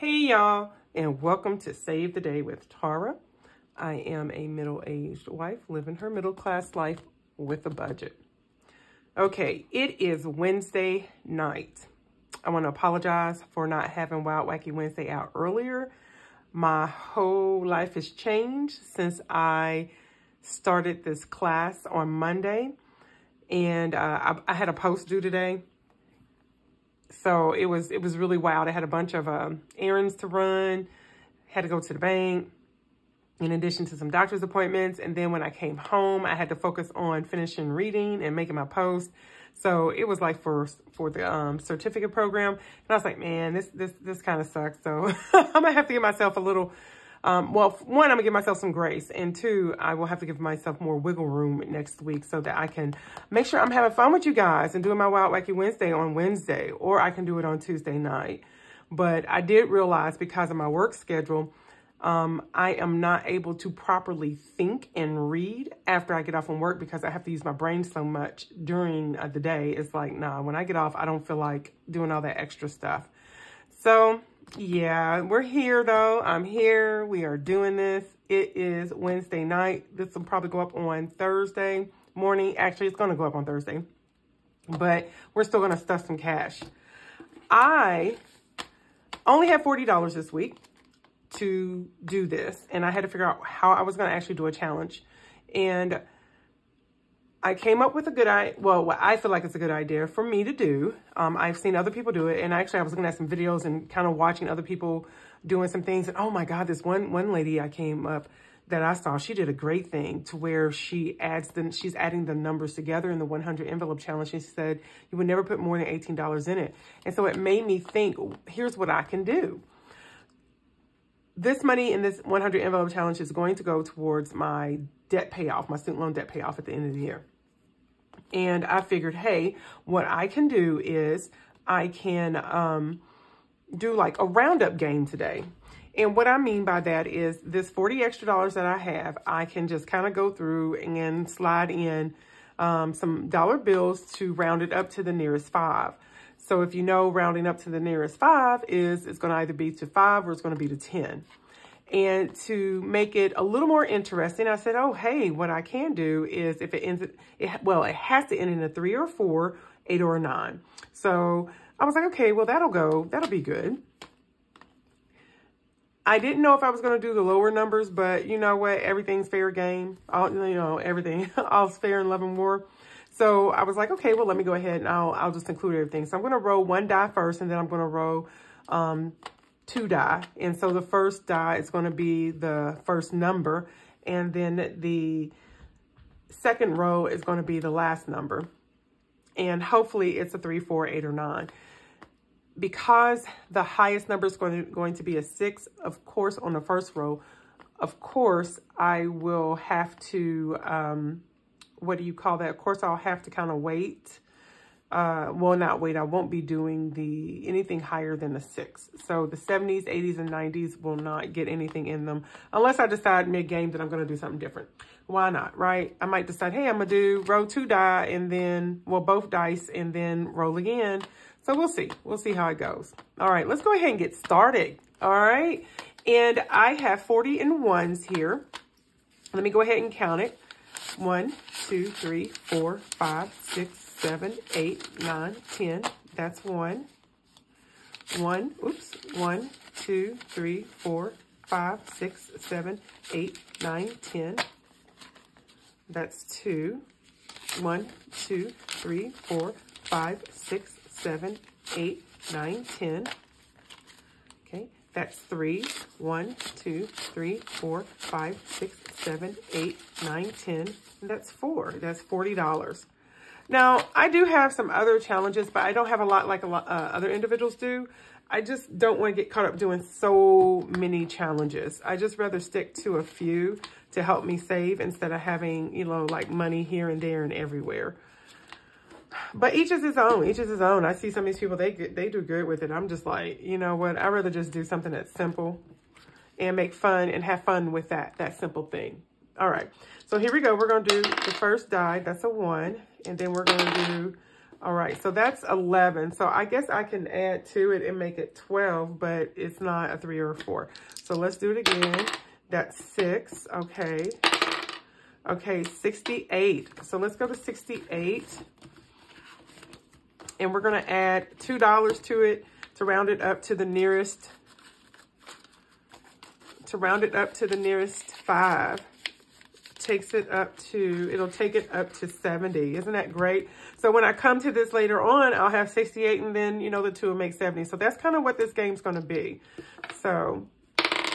Hey y'all, and welcome to Save the Day with Tara. I am a middle-aged wife living her middle-class life with a budget. Okay, it is Wednesday night. I want to apologize for not having Wild Wacky Wednesday out earlier. My whole life has changed since I started this class on Monday. And uh, I, I had a post due today so it was it was really wild. I had a bunch of uh, errands to run, had to go to the bank, in addition to some doctor's appointments. And then when I came home, I had to focus on finishing reading and making my post. So it was like for for the um, certificate program. And I was like, man, this this this kind of sucks. So I'm gonna have to give myself a little um, well, one, I'm gonna give myself some grace. And two, I will have to give myself more wiggle room next week so that I can make sure I'm having fun with you guys and doing my Wild Wacky Wednesday on Wednesday, or I can do it on Tuesday night. But I did realize because of my work schedule, um, I am not able to properly think and read after I get off from work because I have to use my brain so much during uh, the day. It's like, nah, when I get off, I don't feel like doing all that extra stuff. So yeah, we're here though. I'm here. We are doing this. It is Wednesday night. This will probably go up on Thursday morning. Actually, it's going to go up on Thursday. But we're still going to stuff some cash. I only had $40 this week to do this. And I had to figure out how I was going to actually do a challenge. And I came up with a good idea. Well, what I feel like it's a good idea for me to do. Um, I've seen other people do it. And actually, I was looking at some videos and kind of watching other people doing some things. And oh my God, this one, one lady I came up that I saw, she did a great thing to where she adds the, she's adding the numbers together in the 100 envelope challenge. She said you would never put more than $18 in it. And so it made me think, here's what I can do. This money in this 100 envelope challenge is going to go towards my debt payoff, my student loan debt payoff at the end of the year. And I figured, hey, what I can do is I can um, do like a roundup game today. And what I mean by that is this 40 extra dollars that I have, I can just kind of go through and slide in um, some dollar bills to round it up to the nearest five. So if you know rounding up to the nearest five is, it's going to either be to five or it's going to be to 10. And to make it a little more interesting, I said, oh, hey, what I can do is if it ends, it, well, it has to end in a three or four, eight or a nine. So I was like, okay, well, that'll go. That'll be good. I didn't know if I was going to do the lower numbers, but you know what? Everything's fair game. All, you know, everything, all's fair in love and war. So I was like, okay, well, let me go ahead and I'll, I'll just include everything. So I'm going to roll one die first, and then I'm going to roll um, two die. And so the first die is going to be the first number. And then the second row is going to be the last number. And hopefully it's a three, four, eight, or nine. Because the highest number is going to, going to be a six, of course, on the first row, of course, I will have to, um, what do you call that? Of course, I'll have to kind of wait uh, well, not wait, I won't be doing the anything higher than a six. So the 70s, 80s, and 90s will not get anything in them unless I decide mid-game that I'm going to do something different. Why not, right? I might decide, hey, I'm going to do roll two die and then, well, both dice and then roll again. So we'll see. We'll see how it goes. All right, let's go ahead and get started. All right. And I have 40 and ones here. Let me go ahead and count it. One, two, three, four, five, six, seven, eight, nine, ten. That's one. One, oops, one, two, three, four, five, six, seven, eight, nine, ten. That's two. One, two, three, four, five, six, seven, eight, nine, ten. Okay, that's three. One, two, three, four, five, six, seven, eight, nine, ten. And that's four. That's $40. Now, I do have some other challenges, but I don't have a lot like a lot, uh, other individuals do. I just don't want to get caught up doing so many challenges. I just rather stick to a few to help me save instead of having, you know, like money here and there and everywhere. But each is his own. Each is his own. I see some of these people, they they do good with it. I'm just like, you know what? I'd rather just do something that's simple and make fun and have fun with that, that simple thing. All right. So here we go. We're going to do the first die. That's a one. And then we're going to do All right, so that's 11. So I guess I can add to it and make it 12, but it's not a three or a four. So let's do it again. That's six, okay. Okay, 68. So let's go to 68. And we're gonna add $2 to it to round it up to the nearest, to round it up to the nearest five takes it up to, it'll take it up to 70. Isn't that great? So when I come to this later on, I'll have 68 and then, you know, the two will make 70. So that's kind of what this game's going to be. So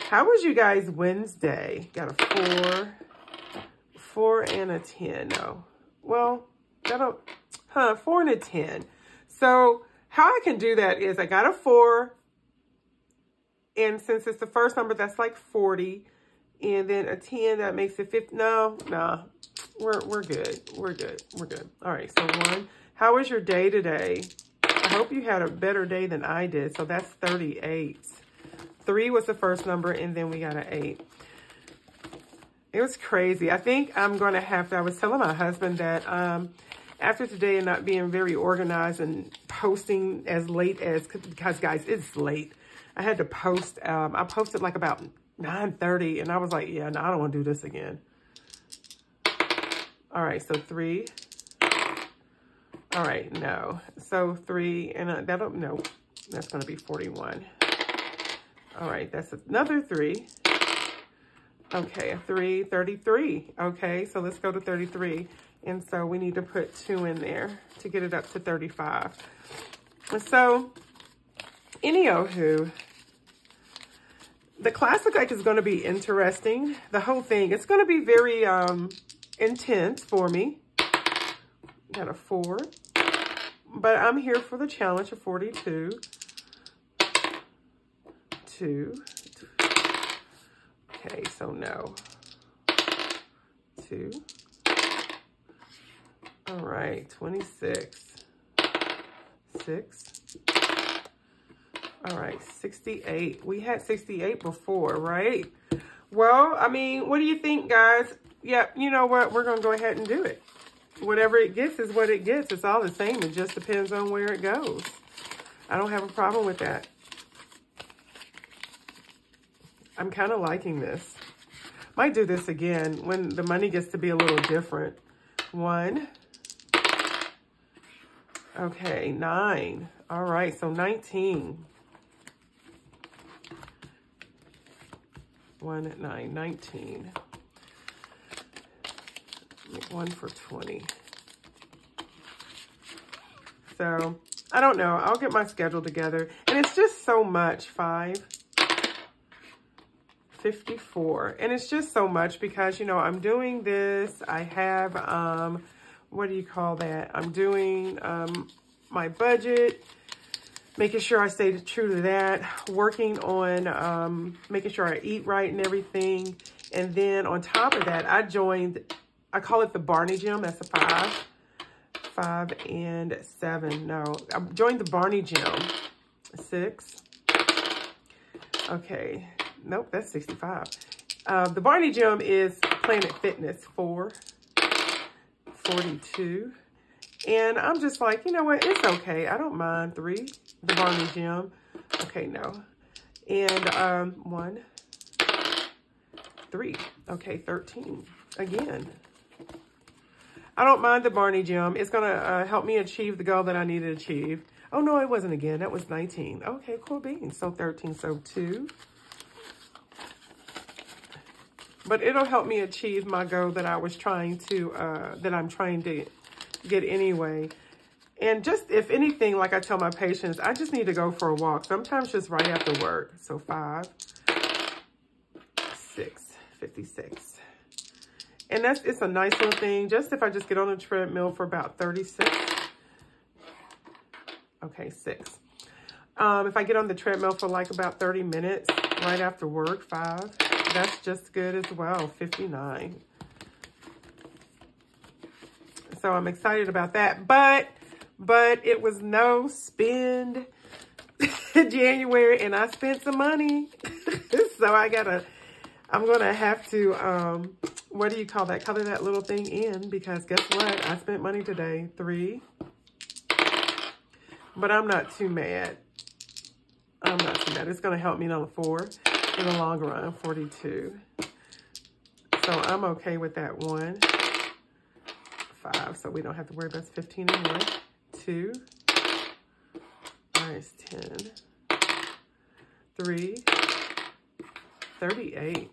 how was you guys Wednesday? Got a four, four and a 10. No. Well, that'll, huh, four and a 10. So how I can do that is I got a four. And since it's the first number, that's like 40 and then a 10 that makes it 50 no no. We're we're good we're good we're good. All right so one how was your day today? I hope you had a better day than i did so that's 38 three was the first number and then we got an eight. It was crazy. I think i'm gonna have to i was telling my husband that um after today and not being very organized and posting as late as because guys it's late. I had to post um i posted like about 9.30 and I was like, yeah, no, I don't want to do this again. All right, so three. All right, no. So three, and uh, that'll, no, that's going to be 41. All right, that's another three. Okay, a three, 33. Okay, so let's go to 33. And so we need to put two in there to get it up to 35. And so, anywho, the classic deck is going to be interesting. The whole thing. It's going to be very um, intense for me. Got a four. But I'm here for the challenge of 42. Two. Okay, so no. Two. All right, 26. Six. All right, 68. We had 68 before, right? Well, I mean, what do you think, guys? Yeah, you know what? We're going to go ahead and do it. Whatever it gets is what it gets. It's all the same. It just depends on where it goes. I don't have a problem with that. I'm kind of liking this. Might do this again when the money gets to be a little different. One. Okay, nine. All right, so 19. One at nine, 19. One for 20. So, I don't know. I'll get my schedule together. And it's just so much, five. 54. And it's just so much because, you know, I'm doing this. I have, um, what do you call that? I'm doing um, my budget making sure I stay true to that, working on um, making sure I eat right and everything. And then on top of that, I joined, I call it the Barney Gym. That's a five, five and seven. No, I joined the Barney Gym, six. Okay, nope, that's 65. Uh, the Barney Gym is Planet Fitness, four, 42. And I'm just like, you know what? It's okay. I don't mind. Three, the Barney Gym. Okay, no. And um, one, three. Okay, 13. Again. I don't mind the Barney Gym. It's going to uh, help me achieve the goal that I need to achieve. Oh, no, it wasn't again. That was 19. Okay, cool beans. So 13, so 2. But it'll help me achieve my goal that I was trying to, uh, that I'm trying to get anyway. And just, if anything, like I tell my patients, I just need to go for a walk. Sometimes just right after work. So five, six, 56. And that's, it's a nice little thing. Just if I just get on the treadmill for about 36. Okay, six. Um, if I get on the treadmill for like about 30 minutes right after work, five. That's just good as well, 59. So I'm excited about that. But, but it was no spend January and I spent some money. so I gotta, I'm gonna have to, um, what do you call that? Color that little thing in because guess what? I spent money today. Three. But I'm not too mad. I'm not too mad. It's to help me on the four in the long run, 42. So I'm okay with that one. Five, so we don't have to worry about 15 anymore. Two. Minus 10. Three. 38.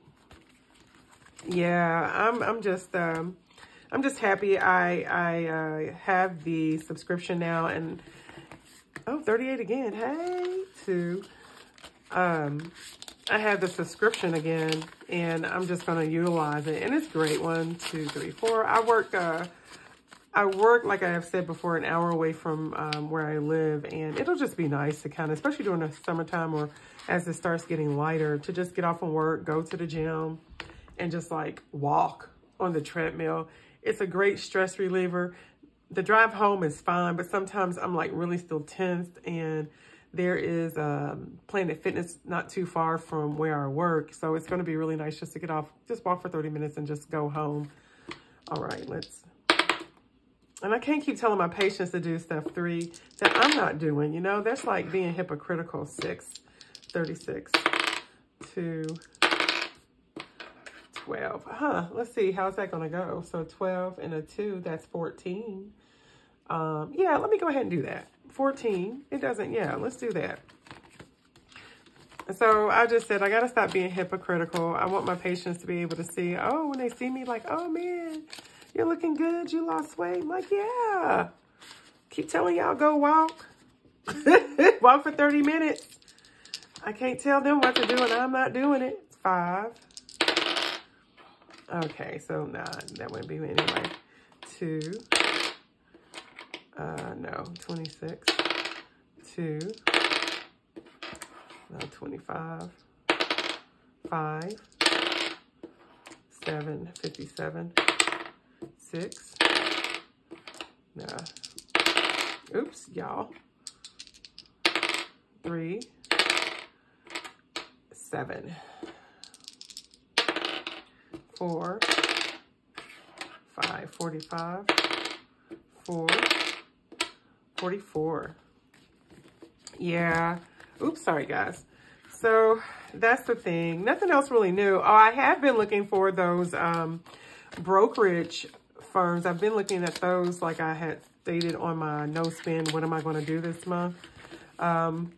Yeah, I'm I'm just um I'm just happy I I uh, have the subscription now and oh 38 again. Hey, to um I have the subscription again and I'm just gonna utilize it and it's great. One, two, three, four. I work uh I work, like I have said before, an hour away from um, where I live, and it'll just be nice to kind of, especially during the summertime or as it starts getting lighter, to just get off from work, go to the gym, and just like walk on the treadmill. It's a great stress reliever. The drive home is fine, but sometimes I'm like really still tensed, and there is um, Planet Fitness not too far from where I work, so it's going to be really nice just to get off, just walk for 30 minutes and just go home. All right, let's and I can't keep telling my patients to do stuff three that I'm not doing, you know? That's like being hypocritical. Six, 36, two, 12. Huh, let's see, how's that gonna go? So 12 and a two, that's 14. Um, yeah, let me go ahead and do that. 14, it doesn't, yeah, let's do that. So I just said, I got to stop being hypocritical. I want my patients to be able to see, oh, when they see me, like, oh, man, you're looking good. You lost weight. I'm like, yeah. Keep telling y'all go walk. walk for 30 minutes. I can't tell them what to do and I'm not doing it. Five. Okay, so nah, that wouldn't be anyway. Two. Uh, no, 26. Two. No, 25. Five. Seven, 57 six. Nah. Oops, y'all. Three, seven, four, five, 45, four, 44. Yeah. Oops, sorry, guys. So that's the thing. Nothing else really new. Oh, I have been looking for those um, brokerage firms. I've been looking at those like I had stated on my no spend. What am I going to do this month? Um,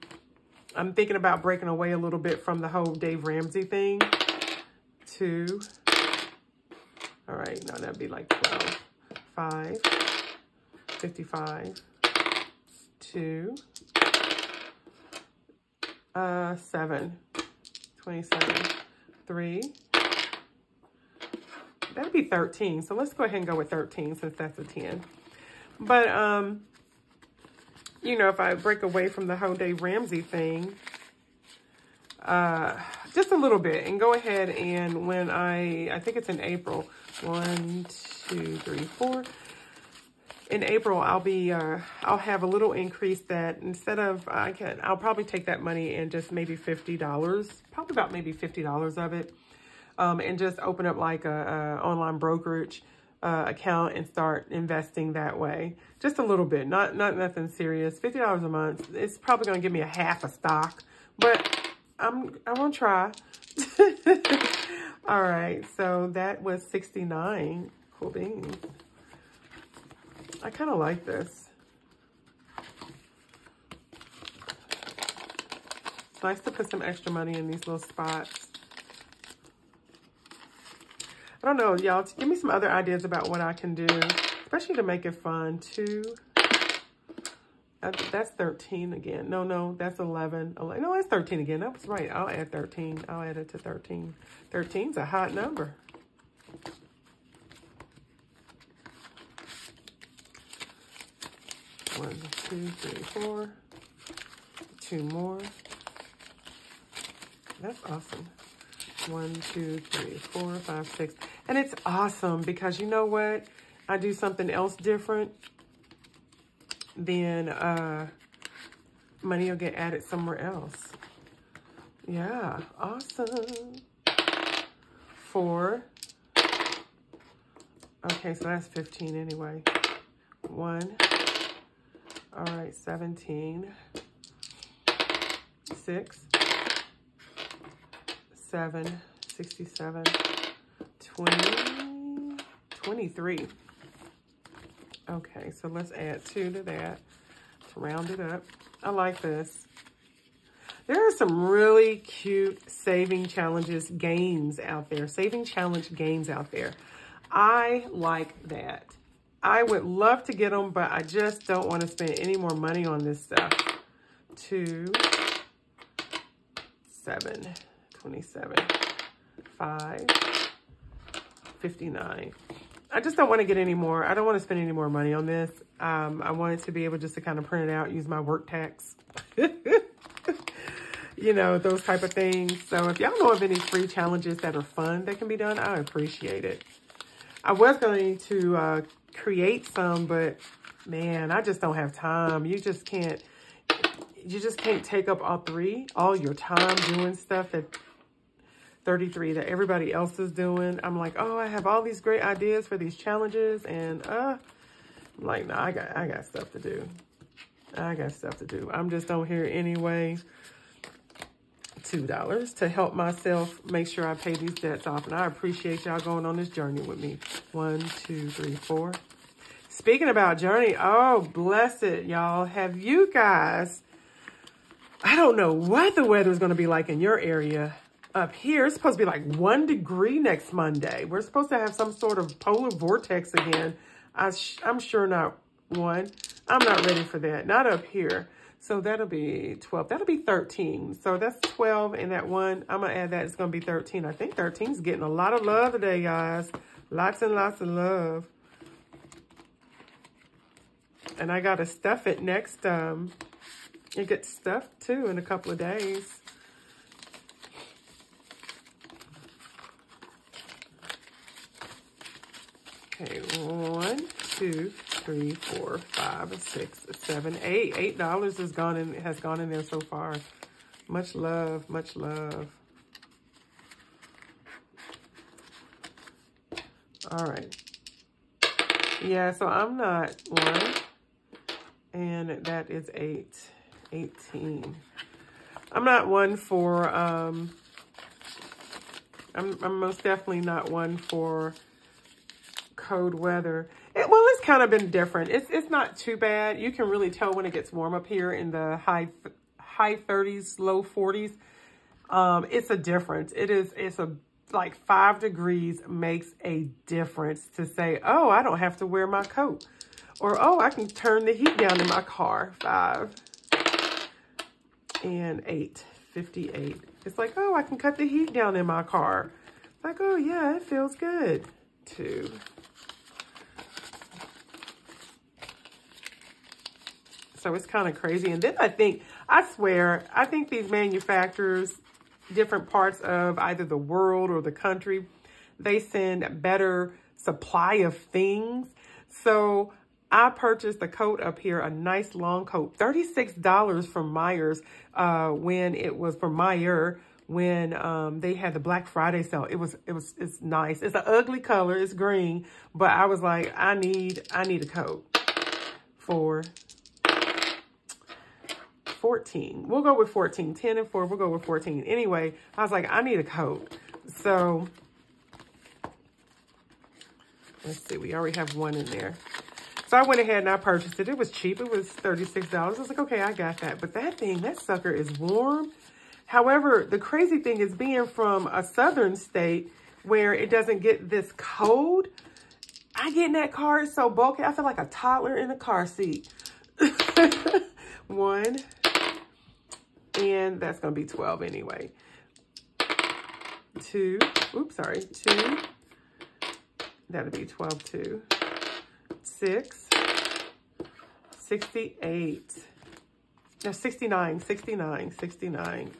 I'm thinking about breaking away a little bit from the whole Dave Ramsey thing. Two. All right, no, that'd be like 12. Five. 55. Two. Uh, seven. 27. Three. That'd be 13. So let's go ahead and go with 13 since that's a 10. But, um, you know, if I break away from the whole Dave Ramsey thing, uh, just a little bit and go ahead and when I, I think it's in April, one, two, three, four. In April, I'll be, uh, I'll have a little increase that instead of, I can, I'll probably take that money and just maybe $50, probably about maybe $50 of it um, and just open up like a, a online brokerage uh, account and start investing that way. Just a little bit, not not nothing serious. Fifty dollars a month. It's probably gonna give me a half a stock, but I'm I'm going to try. All right, so that was sixty nine. Cool beans. I kind of like this. It's nice to put some extra money in these little spots. I don't know, y'all. Give me some other ideas about what I can do, especially to make it fun. too. Uh, that's 13 again. No, no, that's 11. 11. No, it's 13 again. That was right. I'll add 13. I'll add it to 13. 13's a hot number. One, two, three, four. Two more. That's awesome. One, two, three, four, five, six. And it's awesome because you know what? I do something else different, then uh, money will get added somewhere else. Yeah, awesome. Four. Okay, so that's 15 anyway. One, All right, 17, 6, 7, 67, 20, 23. Okay, so let's add 2 to that to round it up. I like this. There are some really cute saving challenges games out there, saving challenge games out there. I like that. I would love to get them, but I just don't want to spend any more money on this stuff. Two, seven, 27, five, 59. I just don't want to get any more. I don't want to spend any more money on this. Um, I wanted to be able just to kind of print it out, use my work tax. you know, those type of things. So if y'all know of any free challenges that are fun that can be done, I appreciate it. I was going to uh, create some, but man, I just don't have time. You just can't, you just can't take up all three, all your time doing stuff that 33 that everybody else is doing. I'm like, oh, I have all these great ideas for these challenges. And uh, I'm like, no, nah, I got, I got stuff to do. I got stuff to do. I'm just on here anyway. $2 to help myself make sure I pay these debts off. And I appreciate y'all going on this journey with me. One, two, three, four. Speaking about journey, oh, bless it, y'all. Have you guys, I don't know what the weather is going to be like in your area. Up here, it's supposed to be like one degree next Monday. We're supposed to have some sort of polar vortex again. I I'm sure not one. I'm not ready for that. Not up here. So that'll be 12. That'll be 13. So that's 12 and that one. I'm going to add that. It's going to be 13. I think 13 is getting a lot of love today, guys. Lots and lots of love. And I got to stuff it next. Um, it gets stuffed too in a couple of days. Okay, one, two, three, four, five, six, seven, eight. Eight dollars has gone in has gone in there so far. Much love, much love. All right. Yeah, so I'm not one. And that is eight. 18. I'm not one for um I'm I'm most definitely not one for cold weather. It, well, it's kind of been different. It's it's not too bad. You can really tell when it gets warm up here in the high high 30s, low 40s. Um, it's a difference. It is it's a like five degrees makes a difference to say, oh, I don't have to wear my coat. Or, oh, I can turn the heat down in my car. Five and eight, 58. It's like, oh, I can cut the heat down in my car. Like, oh, yeah, it feels good. Two, So it's kind of crazy. And then I think, I swear, I think these manufacturers, different parts of either the world or the country, they send better supply of things. So I purchased a coat up here, a nice long coat, $36 from Meijer's uh, when it was from Meijer when um, they had the Black Friday sale. It was, it was, it's nice. It's an ugly color. It's green, but I was like, I need, I need a coat for 14. We'll go with 14. 10 and 4, we'll go with 14. Anyway, I was like, I need a coat. So, let's see. We already have one in there. So I went ahead and I purchased it. It was cheap. It was $36. I was like, okay, I got that. But that thing, that sucker is warm. However, the crazy thing is being from a southern state where it doesn't get this cold, I get in that car, so bulky. I feel like a toddler in a car seat. One, and that's going to be 12 anyway. Two, oops, sorry, two, that'll be 12 too. Six, 68, no, 69, 69, 69.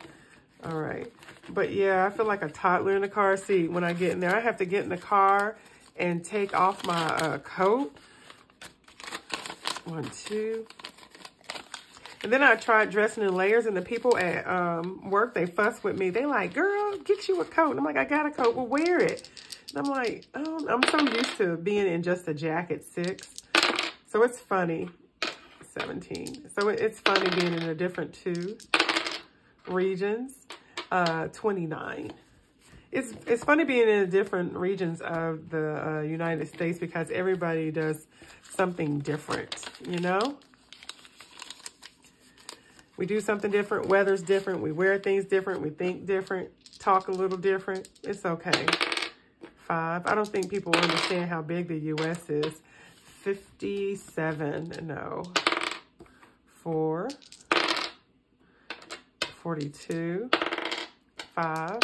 All right. But yeah, I feel like a toddler in a car seat when I get in there. I have to get in the car and take off my uh, coat. One, two, and then I tried dressing in layers, and the people at um, work, they fuss with me. They like, girl, get you a coat. And I'm like, I got a coat. Well, wear it. And I'm like, oh, I'm so used to being in just a jacket six. So it's funny. 17. So it's funny being in a different two regions. Uh, 29. It's, it's funny being in different regions of the uh, United States because everybody does something different, you know? We do something different. Weather's different. We wear things different. We think different. Talk a little different. It's okay. Five. I don't think people understand how big the U.S. is. 57. No. Four. 42. Five.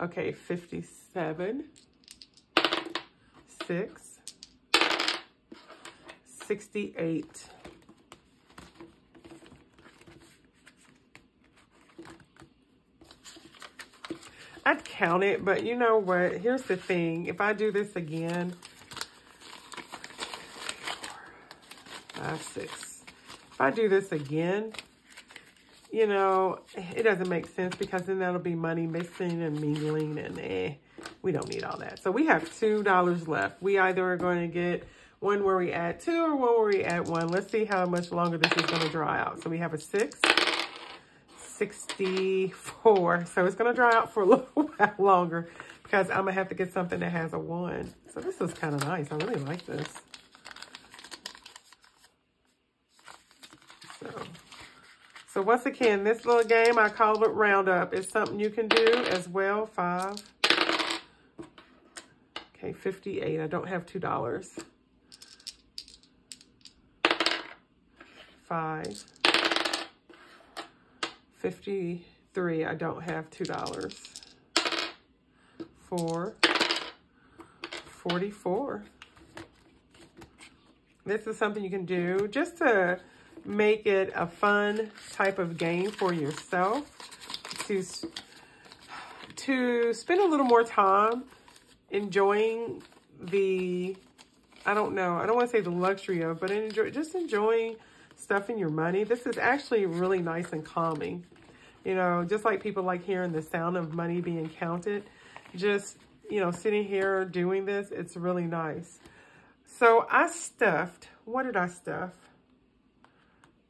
Okay, 57. Six. 68. I'd count it, but you know what? Here's the thing. If I do this again, five, six. If I do this again, you know, it doesn't make sense because then that'll be money mixing and mingling and eh, we don't need all that. So we have $2 left. We either are going to get one where we add two or one where we add one. Let's see how much longer this is going to dry out. So we have a six, 64. So it's going to dry out for a little while longer because I'm going to have to get something that has a one. So this is kind of nice. I really like this. So, so once again, this little game, I call it Roundup. It's something you can do as well. Five. Okay, 58. I don't have $2. Five. 53, I don't have $2. Four, 44. This is something you can do just to make it a fun type of game for yourself to, to spend a little more time enjoying the, I don't know, I don't want to say the luxury of, but enjoy, just enjoying stuffing your money. This is actually really nice and calming. You know, just like people like hearing the sound of money being counted, just, you know, sitting here doing this, it's really nice. So I stuffed, what did I stuff?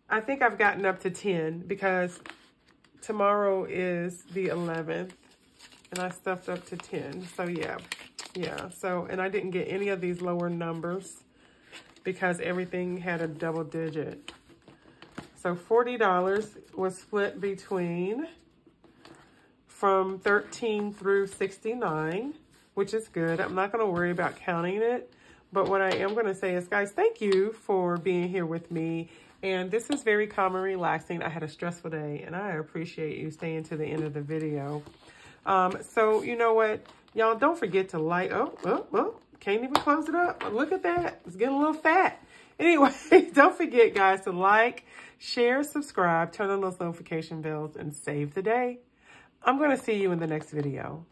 I think I've gotten up to 10 because tomorrow is the 11th and I stuffed up to 10. So yeah, yeah. So, and I didn't get any of these lower numbers because everything had a double digit. So $40 was split between from 13 through 69, which is good. I'm not going to worry about counting it. But what I am going to say is, guys, thank you for being here with me. And this is very calm and relaxing. I had a stressful day, and I appreciate you staying to the end of the video. Um, so, you know what? Y'all, don't forget to like. Oh, oh, oh. Can't even close it up. Look at that. It's getting a little fat. Anyway, don't forget, guys, to like, share, subscribe, turn on those notification bells, and save the day. I'm going to see you in the next video.